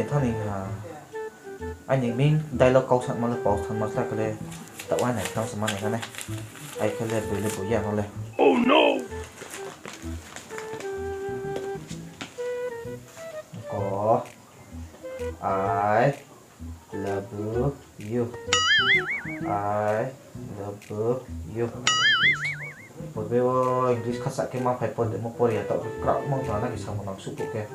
để thằng này à anh nhìn mình dialogue câu sẵn mà là bảo thằng mà sao cái này tạo anh này không sao mà này cái này ai cái này bị lên bụi giang không lên oh no! có I love you I love you bởi vì English khách sạn cái mong phải phần để một phần để tạo cái cọng mong cho nó cái xong một nó sụp ok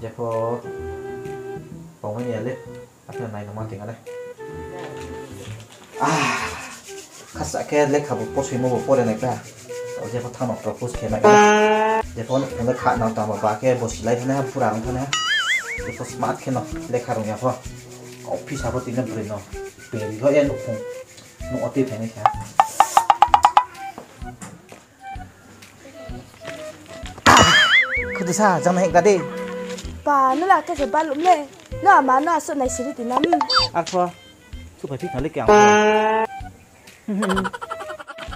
Dạ phô nhảy lên. Các phần này nó mang tính ở ừ. À Khát xã kia lên khả bộ post hình mô bộ này cả Ở dưới phát thăm học trò post kia này. Để phó nó cũng là khả nào tạm bà bộ xí lấy thân này Phụ ràng thân này. Để phó smart kia nó Lê khả rộng nhà phó Ở phía xa phó tính lên bởi nó? Bởi vì em nó cũng Nó ở tiếp thế này kia Cứ từ xa chẳng cả đi Bà nó là cái gì ba lũng lên nó mà nó sợ này xí đi lắm à pha chụp phải thích nó lấy kéo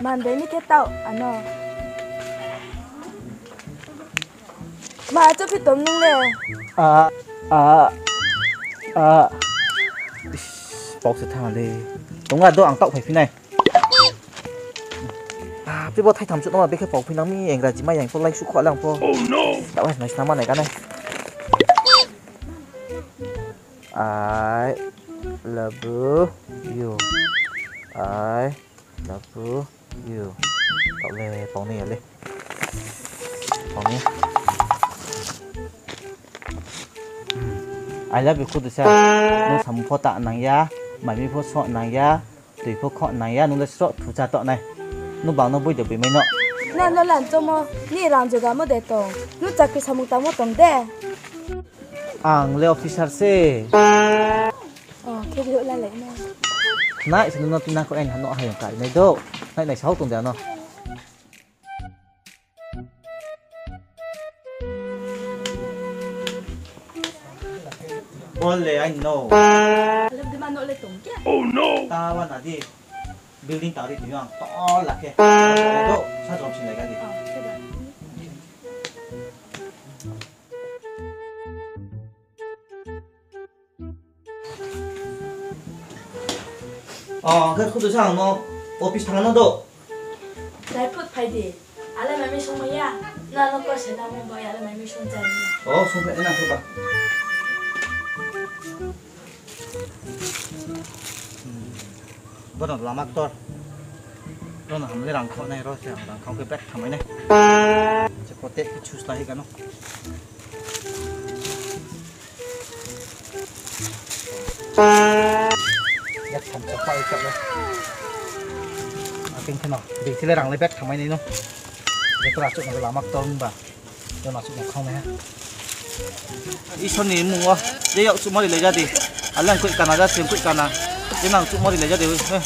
mà đấy như cái tàu à nó. Mà chụp phải tống nung leo à à à. Bọc sẽ thả lên đúng là tôi ăn tậu phải phía này. À biết bao thay thầm chỗ nó mà biết khai bọc phía nắng mì ảnh là chỉ may ảnh phong lanh sức khỏe lòng phong oh no. Đã phải nói sao mà này cái này. I love you I love you cậu về phòng này lên phòng này I love you, cô tôi sẽ nó sắm phô tạ nàng ya. Mày mi phô sọ nàng ya. Tùy phô khọ nàng ya nó lấy sọ thủ trà tọ này. Nó bảo nó bây được bị mấy nọ. Nè, nó làm cho mò ni làm cho gà mò để tòng. Nó chắc cái sắm tao mò tòng đấy ang le officer si. Oh, kaya dito lalay eh, na. Nai, sinunod natin ako en, eh? ano ayong kain na ito. Nai, nai, sa hotong ano. Only I know. Alam di man ulit tong kya. Oh no! Tawa na di. Building tari di yung. Tolak kya. Ito, sa drum sinagadi. Oh. 어, 그 코드 상 뭐, 오피스 탕 하나 더. 라이프 파이디. 알레 맘이 숨어야. 나노 꼬시 나무 봐야 알레 맘이 숨자니. 어, 숨어. 에나, 그거 봐. 不能拉麦多，不能他们那两口那罗些，那两口给白他们呢。这锅底出来一个喏。quay chậm à, thế nào? Vì thế là rằng lấy bét thằng máy này luôn. Để tôi đặt chỗ này là mắc tôm và cho nó chỗ này không nhé ít cho nên mùng quá dễ dậu chỗ mới ra thì. Anh làm quậy cả nào ra xem quậy cả nào thế nào chỗ mới lấy ra thì à,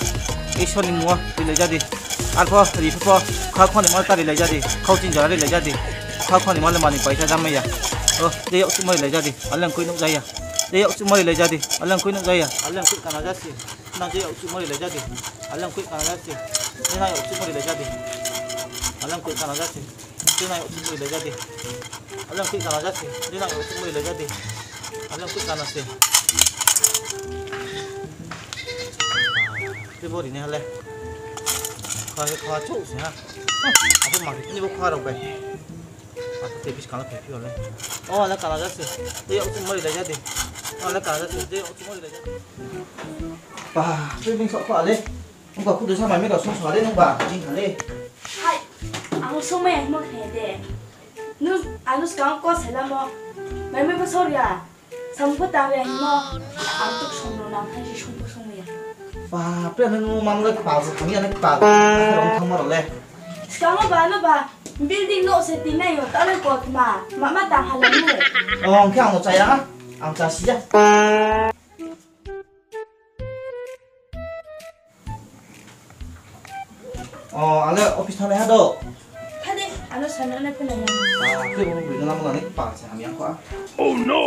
ít ừ, ừ. cho nên mùng quá lấy ra thì. Ăn pho thì pho khao khoan thì mới ta thì lấy ra thì. Khâu chín giờ thì lấy ra thì. Khao khoan thì mới là mà thì phải ra ra mấy à. Ờ dễ dậu chỗ lấy ra thì. Anh làm quậy nông dây à. Dễ dậu chỗ mới lấy ra thì. Anh làm quậy nông dây à. Anh làm quậy cả nào ra xem na je yau mari da jadi alam ku kana da sai ni na yau mari da jadi alam ku kana da sai ni na yau mari da jadi alam ku kana da sai ni na yau mari da jadi alam ku kana sai cái body này lên khoa cái khoa chỗ gì ha. À không mặc cái bộ khoa đâu vậy. À cái tiếp cái cái này phải phiền lên ô, là cái là cái gì đây cũng mới là cái gì Ông jati. Bà, tôi mình sợ khoa lên. Ông bảo không được sao mày mới gặp xong xóa lên ông bà, chính thả lên. hai ang so mày mo khe de nu anu skang ko sela mo mày mới có sorry à xong có tao về mo ang tuk song no nam hay song ko song ya Bà, bây giờ nó mang lên bảo rồi, thằng nhà nó bảo. Cái ông thằng mà rồi lên. skang mo ba no ba building no se tin nay yo ta le ko ma ma ma tang halam mo Ờ, cái ông nó chạy á. Ông chạy xí á. Ờ, anh lên office thằng này hết đâu. ha de anu sana na pun na À, cái ông bị nó làm là nick bảo sẽ làm yang quá. Oh no!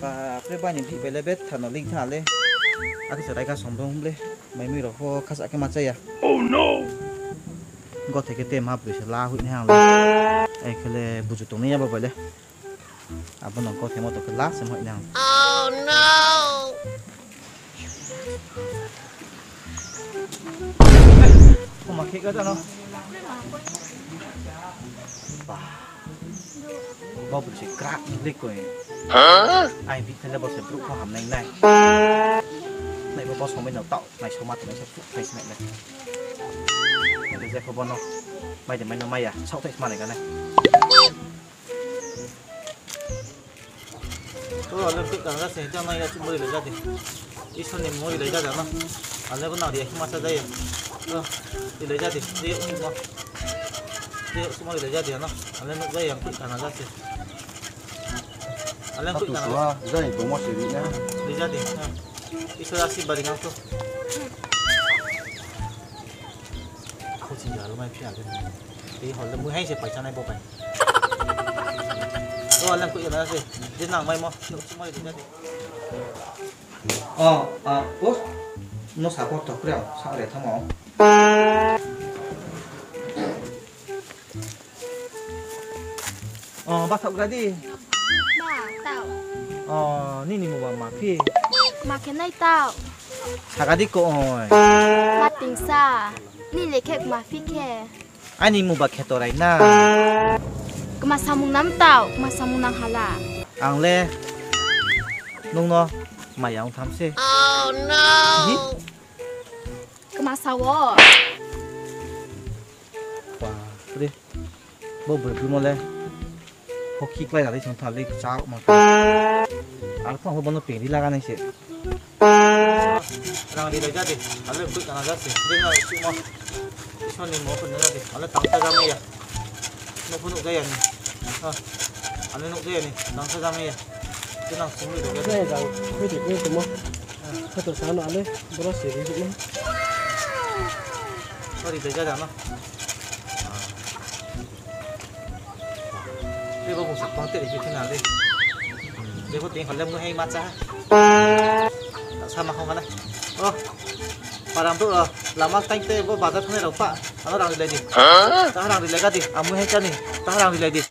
Và cái bao nhiêu thị về lên bếp thằng nó linh khả lên à thì giờ đây cả sống đông lên mấy mươi đó có khát cái mặt chơi à Oh no! có thể cái tem hấp bị la hụi hàng lên ai cái là bùn tụng này bao vậy đấy à bên nó có thể một cái lá xem hụi hàng Oh no! không mà khi cái đó nó bao bự chỉ crack lịch rồi Huh? ai biết thế là bao giờ bự khoa hàm này đây có bó bên đầu tạo mày số mặt này sẽ này sẽ này này cái dây có bó nó. May thì may nó may à? Sau thế mà này cái này? Tôi là lên tự cảm giác sẽ cho này là chúng mới lấy ra thì ít hơn thì mới lấy ra được mà. Ở đây có nào thì không mà sao đây à? Thì lấy ra thì đi cũng được đi cũng mới lấy ra thì nó ở đây nó dây hàng tự cảm giác sẽ ở đây tự cảm giác dây có một sử dụng đấy lấy ra thì à. isolasi baring aku không chỉ giờ lúc mai phía bên thì họ là mua hay sẽ phải cho này bộ bài rồi làm quỷ là gì đến nào mai mò nó chỉ mai đến đây ờ à ủa nó sao có tóc rồi sao để thằng mỏ ờ bắt thọc ra đi Ba, tao. ờ nini mua bằng mà phi Mà cái này tao. 사가 디고 어 mà cái này tao hả cái đi cô ơi mà tình xa ni lấy kẹt mà phi kẹt anh đi mua bạc kẹt rồi na cái mà sao muốn nắm tao mà sao muốn nắm hà anh lê nung nó mà yang tham xe oh no. cái mà sao vậy wow đi bố bự bự mà lê 혹시 이거 나한테 전투할래? 자, 막. 알았어, 한번 너 빙이 나가는 시. ನನಗೆ ಇದಾಗಿ ಅಲ್ಲೇ ಬಿಟ್ಟು ನನಗೆ ನಿಮ್ಮ ಓಪನ್ ಇದಾಗಿ ಅಲ್ಲೇ ತಗೊಳ್ತಾಗಮ್ಮಯ್ಯ ನೋಪು ನುಗ್ಗಯ್ಯ ನೀ ಹಾಂ ಅಲ್ಲೇ ನುಗ್ಗಯ್ಯ ನೀ ತಗೊಳ್ತಾಗಮ್ಮಯ್ಯ cái nào xuống được cái này? Cái gì cũng đúng không cái tuần sáng nó đấy. Bữa đó xử lý cũng có gì thấy ra đám không đây bao gồm sắp con để như thế nào đây? Đây có tiếng còn lâm hay mát ra. sama không anh ơ bà làm tốt rồi làm ăn tanh tê vô bà ra không nên đọc phạ à nó làm gì lấy gì hả ta làm gì lấy cái gì à mua hết chân gì ta làm gì lấy gì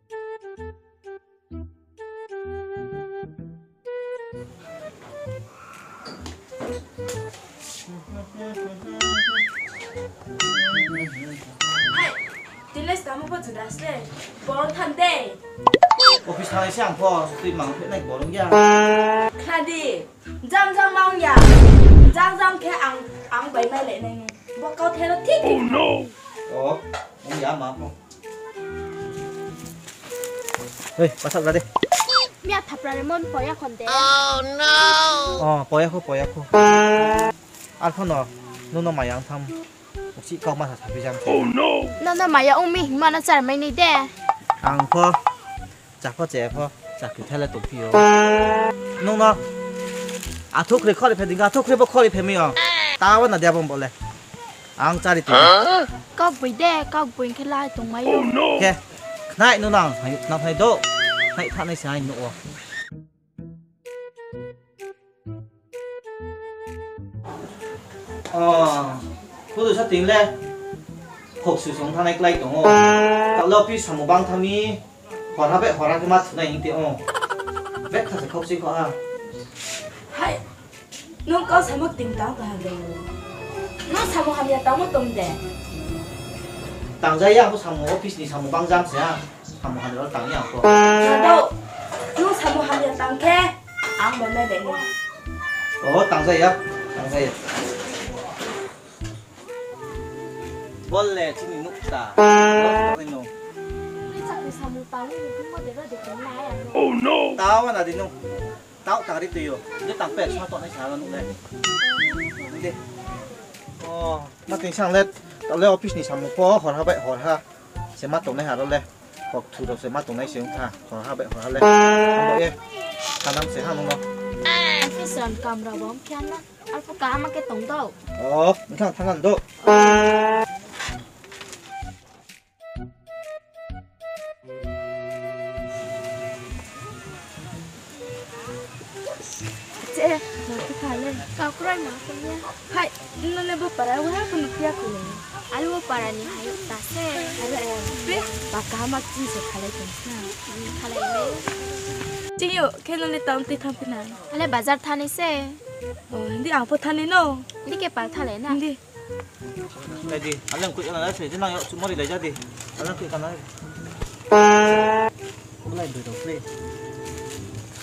Hey, this is the 앙바이 말레 네 뭐 까테로 Oh 티티 no! 어 ông giá mà không ơi bắt thật ra đi Mẹ thập ra môn bỏ ya con đẻ. Oh no! 어 뽀야코 뽀야코 알파노 누노 마양 탐 혹시 거마사 잡히잠 Oh no! Nó nó mà ya ông mi mà nó chả mày này đẻ. 강포 자포 제포 자그 텔레 도피요 농노 아토 그래 커리 패딩가 아토 그래 버 커리 패미요 Tawad na diabong bole. Ang charity. Kag boy de, kag boy ke lai tong mai. Oh no. Ke. Nai nu nang, nai nang nai do. Nai tha nai sai nu. Ờ. Cô tự sát tiếng lên. Khổ sử sống thằng này lại tổng hộ. Cậu lâu bị sẵn một băng thằng mi. Hoàn hạ bệ hoàn hạ cái mắt này những tiếng ồ. Vết thật sẽ không xin khó à. Hay. 백타서 kopsi ko ha 하이 넌 까서 막 띵땅 하래 너 사모 하면 땅 못동데 tang za yang ko samu office ni samu bang jam sia samu han ro tang yang ko 나도 너 사모 하면 땅캐 앙바이 말레 네 oh tang za ya tang za ya boleh sini nukta ni no Chắc là sao mùng tao cũng có để ra được cái này à. Oh no! tao na din no tao tao đi tiêu đứa tao bẹt sao tao này luôn nó này. Đi. Ờ mà tính sang lên. Tao leo office này sang một phố hòn ha bẹt hòn ha sẽ mắt tổng này hà đâu lên. Hoặc thu được sẽ mắt tổng này sẽ ha, hòn ha bẹt hòn ha lên. Không vậy thả năm sẽ hàng không? À, cái sườn cầm rồi bóng kia nó anh phụ cá mà cái tổng đâu? Ờ thằng thằng ăn đâu 도. Chị, rồi cái phải pai ma ko ya. hai nó lên bữa para wa ha kun pia ku ne Alu para ni hayo ta se. ada ya be ba ka ma chi se khale kan na Khala ile. chi yo ke nó lên tao ti tham pina Ale bazar thane se. oh hindi ang po thane no Ni ke par thale na. hindi Đây đi, anh làm quỵ cái này phải thế nào chúng mới lấy ra đi. Anh làm quỵ cái này. Không lại được đâu, lên.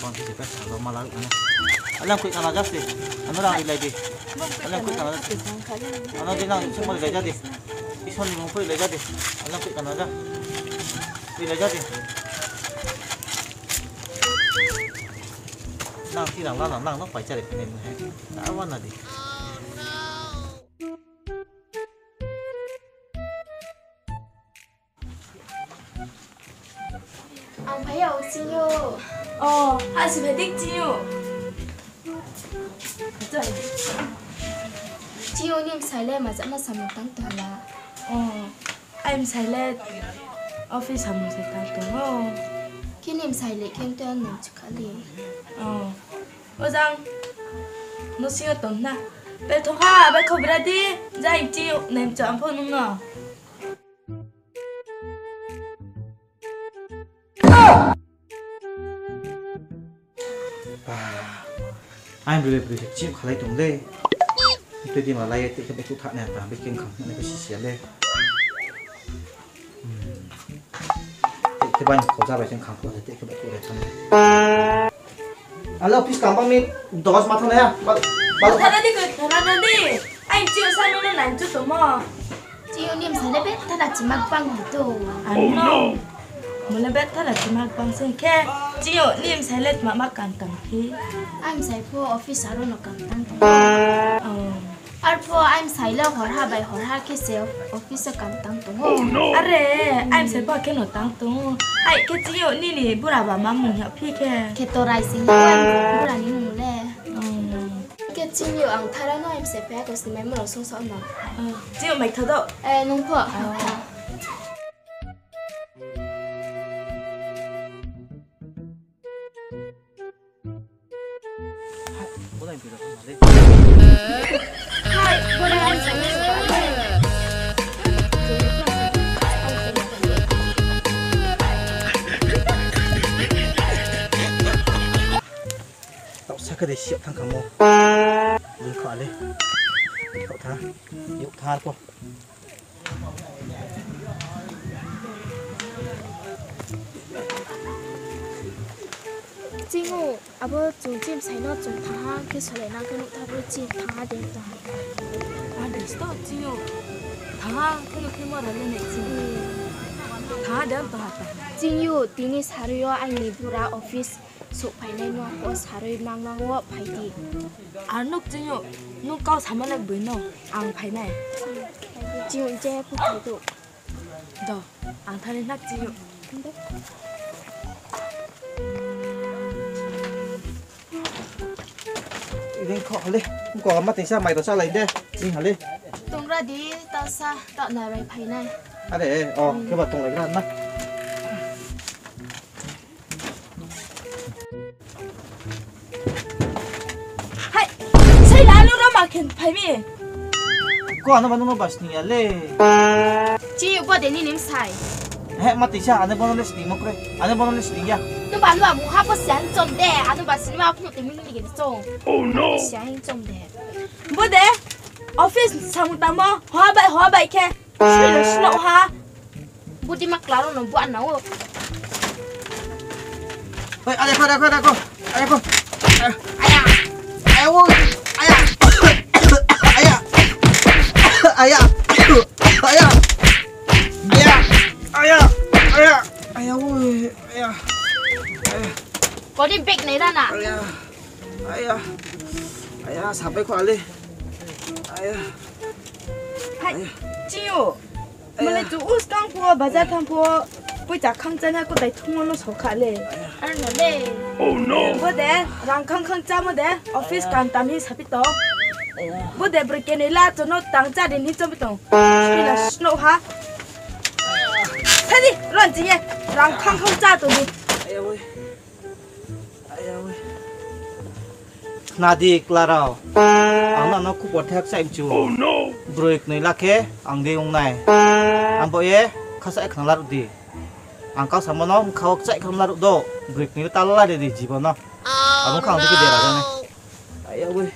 Còn thì phải xả mà lại anh. Anh làm quỵ cái này ra đi. Anh nó đang đi lấy đi. Anh làm quỵ cái này. Anh nó đi nào chúng mới lấy ra đi. Đi xong thì không phải lấy ra đi. Anh làm quỵ cái này ra. Đi lấy ra đi. Nàng khi nào nàng nàng nó phải chạy được mà. Đã văn là đi. Ang phải yêu yo. ờ hai sự phải chi yo trời Chi yo nim sai le ma za ma sam tang ta la. ờ em sai lên office ham sẽ ta tung ho Ki nim sai le ken to nim chu khali. ờ ô rằng nó siêu tốn na bé thong ha bé không ra đi ra anh chi yo nem cho anh phụ nung ngờ anh bự bự chịu khai tung đây tôi đi mà lấy thì cái cụ thằng này và bé kinh khủng này cái xí lên cái bên khẩu ra bé chân khẳng của thì cái bé cụ này thằng alo please come me. Dos mà thằng này à? Bao bao thật ra đi cười thật ra đi. Anh chịu sao nó làm chút tụi mò. Chi yo nim sai le be ta da chi mak bang bu to. anh no muốn lên bé thật là chỉ mặc bằng sen khe Chiyo, lim sai let mama kantang hi. Em sai po office aro nó kantang tang. Oh. Ar po am sai la hor ha bai hor ha ke se office e kantang tong. Oh no. Are, am sai po ke no tang tong. Ai ke chiyo ni ni bura ba ma mung ya phi ke. Ke to rai sing ko bura ni mung le. Oh. Ke chiyo ang thara no am sai pe ko si oh. mai mo song song no. Chiyo mai thado. Eh nong po. Oh. Nung sao tao sẽ cái để xịt thằng cầm mồ đi khỏi đi cậu tha nhậu tha cô Chính ngủ, abo chung chim sai no chung tha ha ke sale na ke ta bo chi tha de ta a de sto chi yo tha ha ke no ke ma ra le ne chi tha da ta ta chi yo ti ni sa office so pai le no o sa ro i mang mang wo pai ti a no chi yo no ka ang pai nai chi je aku ta do ang tha có mắt thì sao? Mày tao sao lấy đây? Đi hả đi Tung ra đi tao sa tao nà rai phải này. à để ờ cái vật tùng lấy ra nè 하이. sai lá lúc đó mà khen phải mi. có anh nó vẫn nó bảo sinh nhá lê. Chính yu bơ đến ni nim sai. hệ mắt thì sao? Anh nó vẫn nó lấy sinh mà cái anh nó vẫn nó lấy sinh nhá Nó bảo nó mu ha bơ sáng trong đẻ, à nó bảo xin mà phụ tình mình đi trong. Oh no. Sáng trong đẻ. 뭐 돼? office 상담 뭐 화바이 화바이 캐. 싫어 싫어 하. Bu đi mắc lá nó bu ăn nó. ơi anh 嗰啲逼你得啦。哎呀，哎呀，哎呀，茶俾佢你。哎呀，係，蕉，咪你做烏湯鍋，白仔湯鍋。bây giờ không chân hay có đầy thung nó số khá lệ. Anh là lệ oh no. Bữa đấy rằng không không chăm bữa đấy office cần tạm hi sắp đó. Bữa đấy bực kia này là cho nó tăng gia đình hi cho biết đâu là snow ha thế đi loạn gì vậy rằng không không cha tụi đi nadi klarao ang na no ku pothek sa imchu oh no. Break nei lakhe ang de ong nai. Ang bo ye khasa khang la di. Ang ka samono khawak chai kham la do. Break nei ta la de di jibono Oh Abang kang dikit dia, Raja, no! ayo weh